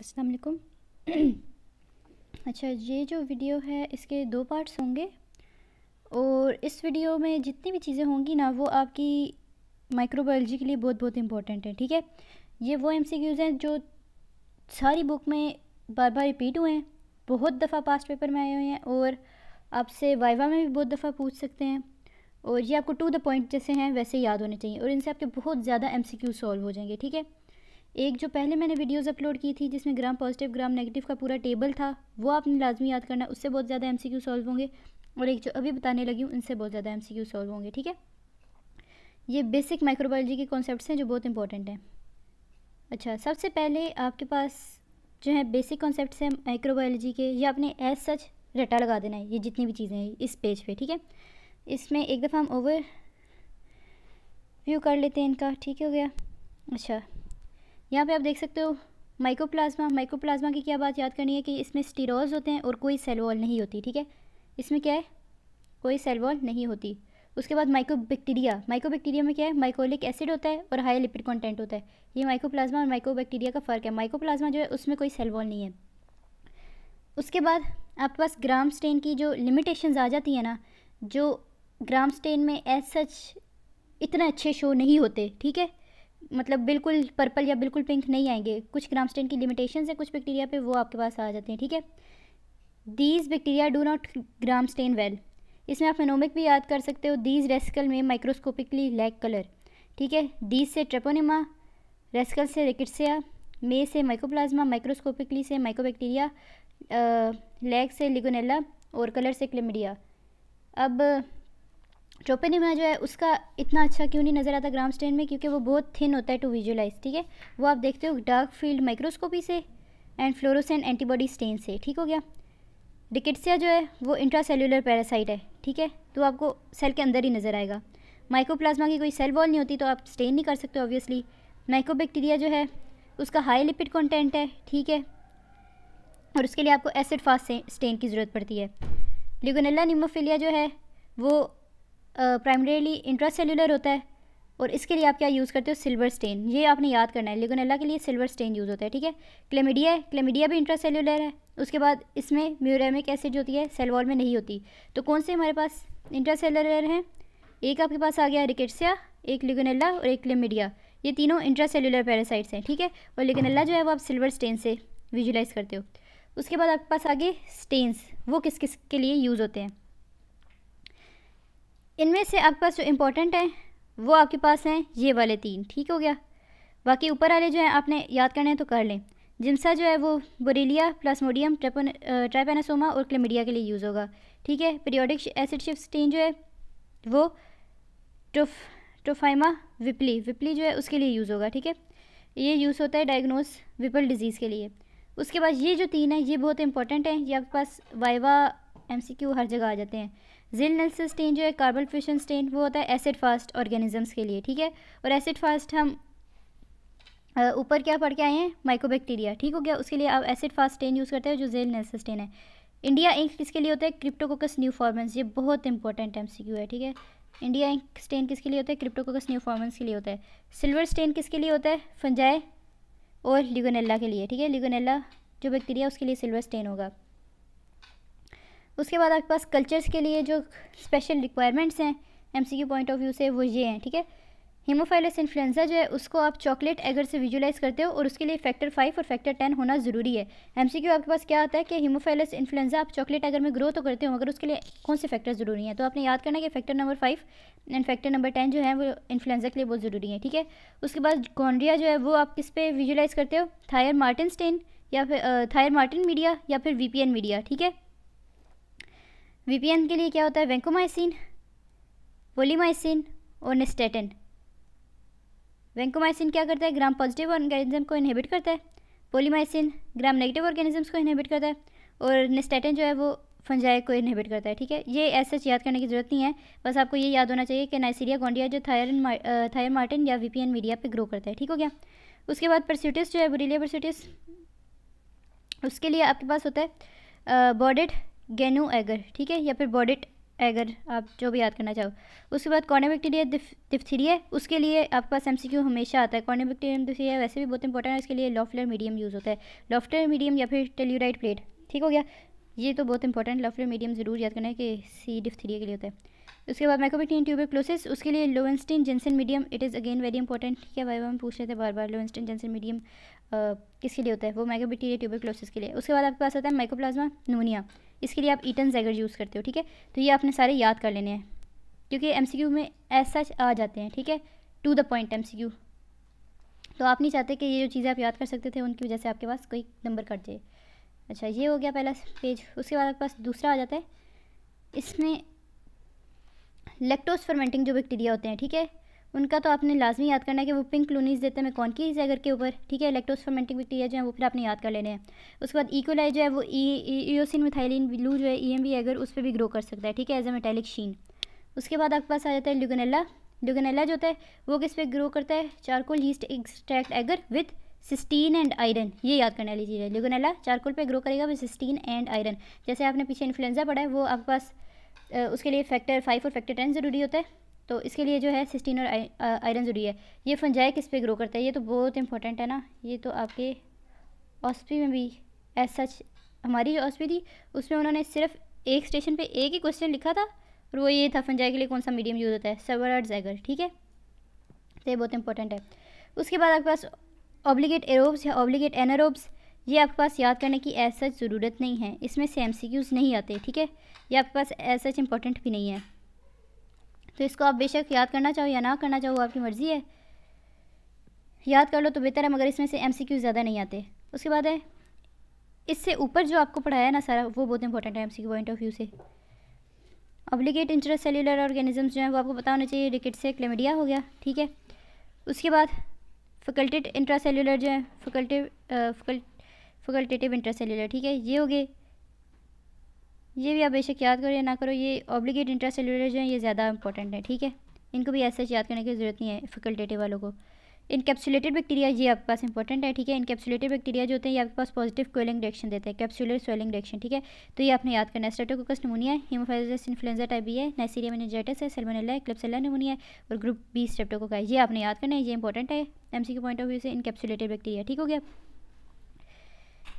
अस्सलाम अच्छा ये जो वीडियो है, इसके दो पार्ट्स होंगे। और इस वीडियो में जितनी भी चीज़ें होंगी ना, वो आपकी माइक्रोबायोलॉजी के लिए बहुत बहुत इंपॉर्टेंट है, ठीक है? ये वो एम हैं जो सारी बुक में बार बार रिपीट हुए हैं। बहुत दफ़ा पास्ट पेपर में आए हुए हैं और आपसे वाइवा में भी बहुत दफ़ा पूछ सकते हैं। और ये आपको टू द पॉइंट जैसे हैं, वैसे याद होने चाहिए। और इनसे आपके बहुत ज़्यादा एम सॉल्व हो जाएँगे, ठीक है? एक जो पहले मैंने वीडियोस अपलोड की थी, जिसमें ग्राम पॉजिटिव ग्राम नेगेटिव का पूरा टेबल था, वो आपने लाजमी याद करना, उससे बहुत ज़्यादा एमसीक्यू सॉल्व होंगे। और एक जो अभी बताने लगी हूँ, उनसे बहुत ज़्यादा एमसीक्यू सॉल्व होंगे, ठीक है? ये बेसिक माइक्रोबायोलॉजी के कॉन्सेप्ट हैं जो बहुत इंपॉर्टेंट हैं। अच्छा सबसे पहले आपके पास जो है बेसिक कॉन्सेप्ट हैं माइक्रोबायोलॉजी के, ये आपने एज सच रटा लगा देना है, ये जितनी भी चीज़ें हैं, इस पेज पे, ठीक है? इसमें एक दफ़ा हम ओवर व्यू कर लेते हैं इनका, ठीक हो गया? अच्छा। यहाँ पे आप देख सकते हो माइक्रोप्लाज्मा माइक्रोप्लाज्मा की क्या बात याद करनी है कि इसमें स्टीरोज होते हैं और कोई सेल वॉल नहीं होती, ठीक है? इसमें क्या है? कोई सेल वॉल नहीं होती। उसके बाद माइक्रोबैक्टीरिया माइक्रोबैक्टीरिया में क्या है? माइकोलिक एसिड होता है और हाई लिपिड कंटेंट होता है। ये माइक्रोप्लाज्मा और माइक्रोबैक्टीरिया का फ़र्क है। माइक्रोप्लाज्मा जो है, उसमें कोई सेल वॉल नहीं है। उसके बाद आपके पास ग्राम स्टेन की जो लिमिटेशंस आ जाती है ना, जो ग्राम स्टेन में एज सच इतने अच्छे शो नहीं होते, ठीक है? मतलब बिल्कुल पर्पल या बिल्कुल पिंक नहीं आएँगे। कुछ ग्राम स्टेन की लिमिटेशन है, कुछ बैक्टीरिया पे वो आपके पास आ जाते हैं, ठीक है? These bacteria do not gram stain well इसमें आप फेनोमिक भी याद कर सकते हो। दीज रेस्कल में माइक्रोस्कोपिकली लैक कलर ठीक है? दीज से ट्रेपोनिमा रेस्कल से रिकिट्सिया मे से माइक्रोप्लाज्मा माइक्रोस्कोपिकली से माइक्रोबैक्टीरिया लैग से लिगोनेला और कलर से क्लेमिडिया अब ट्रोपेनिमा जो है, उसका इतना अच्छा क्यों नहीं नज़र आता ग्राम स्टेन में? क्योंकि वो बहुत थिन होता है टू विजुअलाइज ठीक है? वो आप देखते हो डार्क फ़ील्ड माइक्रोस्कोपी से एंड फ्लोरोसेंट एंटीबॉडी स्टेन से, ठीक हो गया? डिकेट्सिया जो है, वो इंट्रासेलुलर पैरासाइट है, ठीक है? तो आपको सेल के अंदर ही नज़र आएगा। माइक्रोप्लाज्मा की कोई सेल वॉल नहीं होती तो आप स्टेन नहीं कर सकते ऑब्वियसली माइक्रोबैक्टीरिया जो है, उसका हाई लिपिड कंटेंट है, ठीक है? और उसके लिए आपको एसिड फास्ट स्टेन की ज़रूरत पड़ती है। लिगोनेला न्यूमोफिलिया जो है, वो प्राइमरीली इंट्रासेलुलर होता है और इसके लिए आप क्या यूज़ करते हो? सिल्वर स्टेन ये आपने याद करना है। लिगोनेला के लिए सिल्वर स्टेन यूज़ होता है, ठीक है? क्लेमिडिया है। क्लेमिडिया भी इंट्रासेलुलर है। उसके बाद इसमें म्यूरेमिक एसिड होती है सेल वॉल में नहीं होती। तो कौन से हमारे पास इंट्रासेलुलर हैं? एक आपके पास आ गया रिकेट्सिया एक लिगोनेला और एक क्लेमिडिया ये तीनों इंट्रासेलुलर पैरासाइट्स हैं, ठीक है? और लिगोनेला जो है, वो आप सिल्वर स्टेन से विजुलाइज करते हो। उसके बाद आपके पास आगे स्टेन्स वो किस किस के लिए यूज़ होते हैं? इनमें से आपके पास जो इम्पोर्टेंट है, वो आपके पास हैं ये वाले तीन, ठीक हो गया? बाकी ऊपर वाले जो हैं आपने याद करने हैं तो कर लें। जिमसा जो है वो बोरेलिया प्लास्मोडियम ट्राइपेनासोमा और क्लेमिडिया के लिए यूज़ होगा, ठीक है? पीरियोडिक एसिड शिफ्ट स्टेन जो है, वो ट्रोफ ट्रोफाइमा विपली विपली जो है उसके लिए यूज़ होगा, ठीक है? ये यूज़ होता है डायग्नोस विपल डिज़ीज़ के लिए। उसके बाद ये जो तीन है, ये बहुत इंपॉर्टेंट है, ये आपके पास वाइवा एमसीक्यू हर जगह आ जाते हैं। जिल नेल्स स्टेन जो है, कार्बन फिशन स्टेन, वो होता है एसिड फास्ट ऑर्गेनिजम्स के लिए, ठीक है? और एसिड फास्ट हम ऊपर क्या पढ़ के आए हैं? माइक्रोबैक्टीरिया ठीक हो गया? उसके लिए आप एसिड फास्ट स्टेन यूज़ करते हैं, जो जेल नेल्स स्टेन है। इंडिया इंक किसके लिए होता है? क्रिप्टोकोकस न्यू फॉर्मेंस ये बहुत इंपॉर्टेंट एम है, ठीक है? इंडिया इंक स्टेन किसके लिए होता है? क्रिप्टोकोकस न्यू फॉर्मेंस के लिए होता है। सिल्वर स्टेन किसके लिए होता है? फंजाए और लिगोनेला के लिए, ठीक है? लिगोनेला जो बैक्टीरिया उसके लिए सिल्वर स्टेन होगा। उसके बाद आपके पास कल्चर्स के लिए जो स्पेशल रिक्वायरमेंट्स हैं एमसीक्यू पॉइंट ऑफ़ व्यू से वो ये हैं, ठीक है? हीमोफाइलस इन्फ्लुएंजा जो है, उसको आप चॉकलेट एगर से विजुलाइज करते हो और उसके लिए फैक्टर फाइव और फैक्टर टेन होना ज़रूरी है। एमसीक्यू आपके पास क्या आता है कि हीमोफाइलस इन्फ्लुएंजा आप चॉकलेट एगर में ग्रो तो करते हो, मगर उसके लिए कौन से फैक्टर ज़रूरी हैं? तो आपने याद करना कि factor number five and factor number ten जो है, वो इन्फ्लुएंजा के लिए बहुत ज़रूरी है, ठीक है? उसके बाद कॉन्ड्रिया जो है, वो आप किस पे विजुलाइज करते हो? थायर मार्टिन स्टेन या फिर थायर मार्टिन मीडिया या फिर वीपीएन मीडिया ठीक है? वीपीएन के लिए क्या होता है? वेंकोमाइसिन पोलीमाइसिन और निस्टेटिन वेंकोमाइसिन क्या करता है? ग्राम पॉजिटिव ऑर्गेनिज्म को इनहिबिट करता है. पोलीमाइसिन ग्राम नेगेटिव ऑर्गेनिजम्स को इनहिबिट करता है. और निस्टेटिन जो है वो फंजाई को इनहिबिट करता है, ठीक है? ये ऐसे याद करने की ज़रूरत नहीं है। बस आपको ये याद होना चाहिए कि नाइसीरिया गोंडिया जो थायर थायर मार्टिन या वीपीएन मीडिया पे ग्रो करता है, ठीक हो गया? उसके बाद परस्यूटिस जो है बुरीलिया परस्यूटिस उसके लिए आपके पास होता है बॉडेड गेनू एगर, ठीक है? या फिर बॉडिट एगर, आप जो भी याद करना चाहो। उसके बाद कॉर्नोबैक्टीरिया डिफ्थीरिया, उसके लिए आपके पास एमसीक्यू हमेशा आता है। कॉर्नोबैक्टीरियम डिफ्थीरिया वैसे भी बहुत इंपॉर्टेंट है, इसके लिए लॉफ्लर मीडियम यूज़ होता है। लॉफ्लर मीडियम या फिर टेल्यूराइड प्लेट ठीक हो गया? ये तो बहुत इंपॉर्टेंट लॉफ्लर मीडियम ज़रूर याद करना है कि सी डिफ्थीरिया के लिए होता है। उसके बाद माइक्रोबिटियन ट्यूबरक्लोसिस, उसके लिए Lowenstein Jensen medium it is again very important है भाई, हम पूछ रहे थे बार बार लोवेंस्टिन जेंसन मीडियम किसके लिए होता है? वो माइक्रोबिटिया ट्यूबरक्लोसिस के लिए। उसके बाद आपके पास आता है माइक्रोप्लाज्मा नूनिया इसके लिए आप ईटन जैगर यूज़ करते हो, ठीक है? तो ये आपने सारे याद कर लेने हैं। क्योंकि एमसीक्यू में ऐसा आ जाते हैं, ठीक है? टू द पॉइंट एमसीक्यू तो आप नहीं चाहते कि ये जो चीज़ें आप याद कर सकते थे, उनकी वजह से आपके पास कोई नंबर कट जाए। अच्छा ये हो गया पहला पेज उसके बाद आपके पास दूसरा आ जाता है। इसमें लेक्टोस फर्मेंटिंग जो बैक्टीरिया होते हैं, ठीक है? उनका तो आपने लाजमी याद करना है कि वो पिंक क्लोनीज देते हैं, मैं कौन की जगह के ऊपर, ठीक है? इलेक्ट्रोस फर्मेंटिंग बैक्टीरिया जो है, वो फिर आपने याद कर लेने हैं। उसके बाद इकोलाई जो है, वो ईओसिन मिथाइलिन ब्लू जो है ई एम एगर उस पर भी ग्रो कर सकता है, ठीक है? एज ए मेटेलिक शीन उसके बाद आपके पास आ जाता है ल्यूगनेला ल्यूगनेला जो होता है, वो किस पे ग्रो करता है? Charcoal yeast extract agar with cysteine and iron ये याद करने वाली चीज़ है ल्यूगनेला चारकोल पे ग्रो करेगा विथ सिस्टीन एंड आयरन जैसे आपने पीछे इन्फ्लुएंजा पढ़ा है, वो आपके पास उसके लिए फैक्टर फाइव और फैक्टर टेन ज़रूरी होता है। तो इसके लिए जो है सिस्टीन और आयरन ज़रूरी है। ये फंजाई किस पे ग्रो करता है? ये तो बहुत इंपॉर्टेंट है ना। ये तो आपके ऑस्पी में भी एज सच हमारी जो ऑस्पी थी, उसमें उन्होंने सिर्फ़ एक स्टेशन पे एक ही क्वेश्चन लिखा था और वो ये था फंजाई के लिए कौन सा मीडियम यूज़ होता है? सर्वर जैगर ठीक है? तो ये बहुत इंपॉर्टेंट है। उसके बाद आपके पास ऑब्लिगेट एरोब्स या ऑब्लिगेट एनारोब्स ये आपके पास याद करने की ऐसा सच ज़रूरत नहीं है। इसमें से एम नहीं आते, ठीक है? ये आपके पास ऐसा सच इंपॉर्टेंट भी नहीं है। तो इसको आप बेशक याद करना चाहो या ना करना चाहो आपकी मर्ज़ी है। याद कर लो तो बेहतर है, मगर इसमें से एमसीक्यू ज़्यादा नहीं आते। उसके बाद है, इससे ऊपर जो आपको पढ़ाया ना सारा, वो बहुत इंपॉर्टेंट है एम पॉइंट ऑफ़ व्यू से। ऑब्लिगेट इंट्रासेल्युलर ऑर्गेनिजम्स जो हैं, वो आपको पता होना चाहिए रिकेट से क्लेमिडिया हो गया, ठीक है? उसके बाद फैकल्टेड इंट्रासेल्युलर जो है फैकल्टिव फैकल्टेटिव इंट्रासेल्युलर ठीक है? ये हो गए। ये भी आप बेशक याद करो या ना करो, ये ऑब्लिगेट इंट्रासेल्युलर जो है ये ज़्यादा इंपॉर्टेंट है, ठीक है? इनको भी ऐसे याद करने की ज़रूरत नहीं है फैकल्टेटिव वालों को। इनकेप्सुलेटेड बैक्टीरिया ये आपके पास इंपॉर्टेंट है, ठीक है? इनकेप्सुलेटेड बैक्टीरिया जो होते हैं, ये आपके पास पॉजिटिव कोलिंग रिएक्शन देते हैं कैप्सुलर स्वेलिंग रिएक्शन ठीक है? तो ये आपने याद करना है। स्टेटोकोकस नमूनिया है हीमोफाइलस इन्फ्लुएंजा टाइप बी है नाइसीरिया मेनिजाइटिस है सेलमोनेला है क्लिप्सेला नमूनिया है और ग्रुप बी स्टेप्टोकोका है। ये आपने याद करना है, ये इंपॉर्टेंट है। एम के पॉइंट ऑफ़ व्यू से इनकेप्सुलेटेड बैक्टीरिया ठीक हो गया?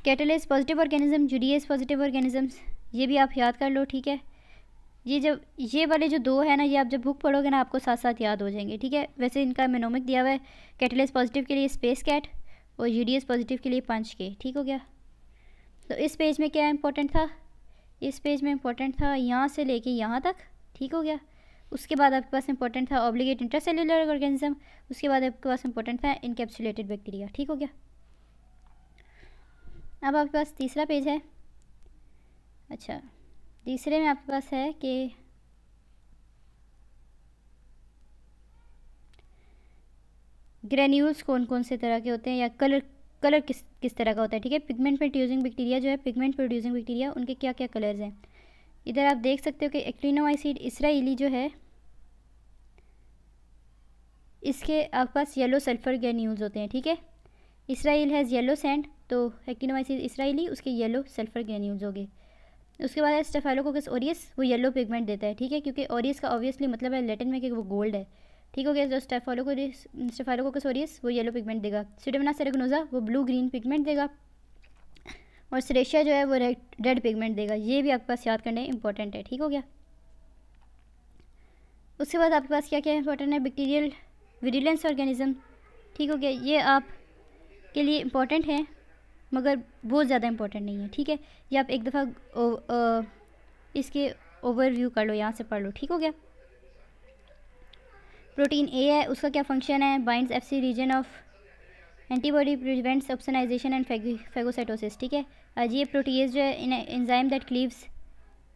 कैटलेस पॉजिटिव ऑर्गेनिज्म, जुडियस पॉजिटिव ऑर्गेनिजम्स, ये भी आप याद कर लो, ठीक है? ये जब, ये वाले जो दो है ना, ये आप जब बुक पढ़ोगे ना, आपको साथ साथ याद हो जाएँगे, ठीक है? वैसे इनका मेनोमिक दिया हुआ है कैटलेस पॉजिटिव के लिए स्पेस कैट और यूडीएस पॉजिटिव के लिए पंच के ठीक हो गया? तो इस पेज में क्या इंपॉर्टेंट था? इस पेज में इंपॉर्टेंट था यहाँ से लेके यहाँ तक, ठीक हो गया? उसके बाद आपके पास इंपॉर्टेंट था ऑब्लिगेट इंटरसेलुलर ऑर्गेनिज्म उसके बाद आपके पास इंपॉर्टेंट था इनकेप्सुलेटेड बैक्टीरिया ठीक हो गया? अब आपके पास तीसरा पेज है। अच्छा तीसरे में आपके पास है कि ग्रेन्यूल्स कौन कौन से तरह के होते हैं या कलर कलर किस किस तरह का होता है, ठीक है? पिगमेंट प्रोड्यूसिंग बैक्टीरिया जो है पिगमेंट प्रोड्यूसिंग बैक्टीरिया उनके क्या क्या कलर्स हैं? इधर आप देख सकते हो कि एक्लिनोआइसिड इसराइली जो है, इसके आपके पास येलो सल्फ़र ग्रेन्यूल्स होते हैं, ठीक है? इसराइल हैज़ येलो सैंड तो एक्लिनोआइसिड इसराइली उसके येलो सल्फ़र ग्रेन्यूल्स हो गए उसके बाद है स्टेफालोकोकस ओरियस वो येलो पिगमेंट देता है, ठीक है? क्योंकि ओरियस का ऑब्वियसली मतलब है लेटिन में कि वो गोल्ड है। ठीक हो गया? जो स्टेफालोकोरिस स्टेफालोकोकस ओरियस वो येलो पिगमेंट देगा। सिडमना सेरेगनोजा वो ब्लू ग्रीन पिगमेंट देगा। और सरेशिया जो है, वो रेड रेड पिगमेंट देगा। ये भी आपके पास याद करने इंपॉर्टेंट है, ठीक हो गया? उसके बाद आपके पास क्या क्या इंपॉर्टेंट है? बैक्टीरियल विजिलेंस ऑर्गेनिज्म ठीक हो गया? ये आप के लिए इम्पोर्टेंट है, मगर बहुत ज़्यादा इंपॉर्टेंट नहीं है, ठीक है? ये आप एक दफ़ा इसके ओवरव्यू कर लो, यहाँ से पढ़ लो, ठीक हो गया? प्रोटीन ए है, उसका क्या फ़ंक्शन है? Binds F C region of antibody prevents opsonization and phagocytosis ठीक है? आई जी ए प्रोटीज जो है enzyme that cleaves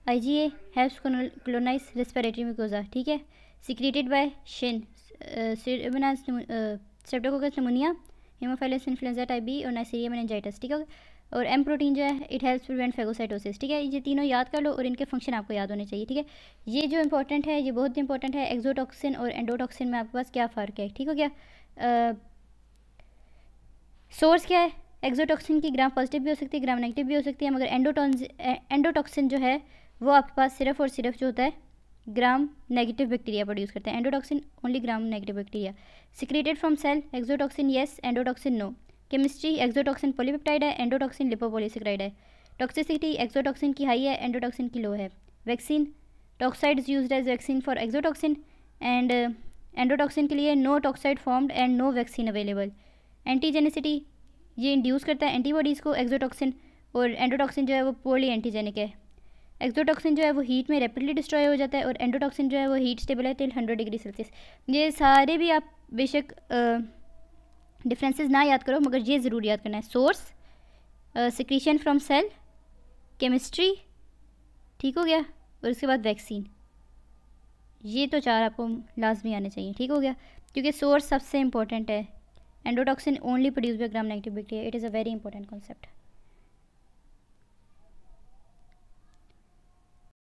I G A haves colonize respiratory mucosa ठीक है? Secreted by Shin Streptococcus pneumoniae Haemophilus influenzae type B और Neisseria meningitidis ठीक है? और एम प्रोटीन जो है इट हेल्प्स प्रिवेंट फेगोसाइटोसिस ठीक है? ये तीनों याद कर लो और इनके फ़ंक्शन आपको याद होने चाहिए, ठीक है? ये जो इंपॉर्टेंट है, ये बहुत इंपॉर्टेंट है एक्जोटॉक्सिन और एंडोटॉक्सिन में आपके पास क्या फ़र्क है, ठीक हो गया? सोर्स क्या है? एक्जोटॉक्सिन की ग्राम पॉजिटिव भी हो सकती है ग्राम नेगेटिव भी हो सकती है, मगर एंडोटॉक्सिन एंडोटॉक्सिन जो है, वो आपके पास सिर्फ़ और सिर्फ़ जो होता है ग्राम नेगेटिव बैक्टीरिया प्रोड्यूस करते हैं। Endotoxin only gram negative bacteria secreted from cell exotoxin yes endotoxin no chemistry exotoxin polypeptide है एंडोटॉक्सिन लिपोपोलीसिक्राइड है। टॉक्सिसिटी एक्सोटॉक्सिन की हाई है एंडोटॉक्सिन की लो है। Vaccine toxoids use as vaccine for exotoxin and endotoxin के लिए no toxoid formed and no vaccine available antigenicity ये induce करता है एंटीबॉडीज़ को एक्सोटॉक्सिन और एंडोटॉक्सिन जो है वो पोली एंटीजेनिक है। एक्सोटॉक्सिन जो है वो हीट में रेपिडली डिस्ट्रॉय हो जाता है और एंडोटॉक्सिन जो है वो हीट स्टेबल है टिल हंड्रेड डिग्री सेल्सियस ये सारे भी आप बेशक डिफरेंसेस ना याद करो, मगर ये ज़रूर याद करना है। Source secretion from cell chemistry ठीक हो गया? और उसके बाद वैक्सीन ये तो चार आपको लाजमी आने चाहिए, ठीक हो गया? क्योंकि सोर्स सबसे इंपॉर्टेंट है। Endotoxin only produce by gram negative bacteria it is a very important concept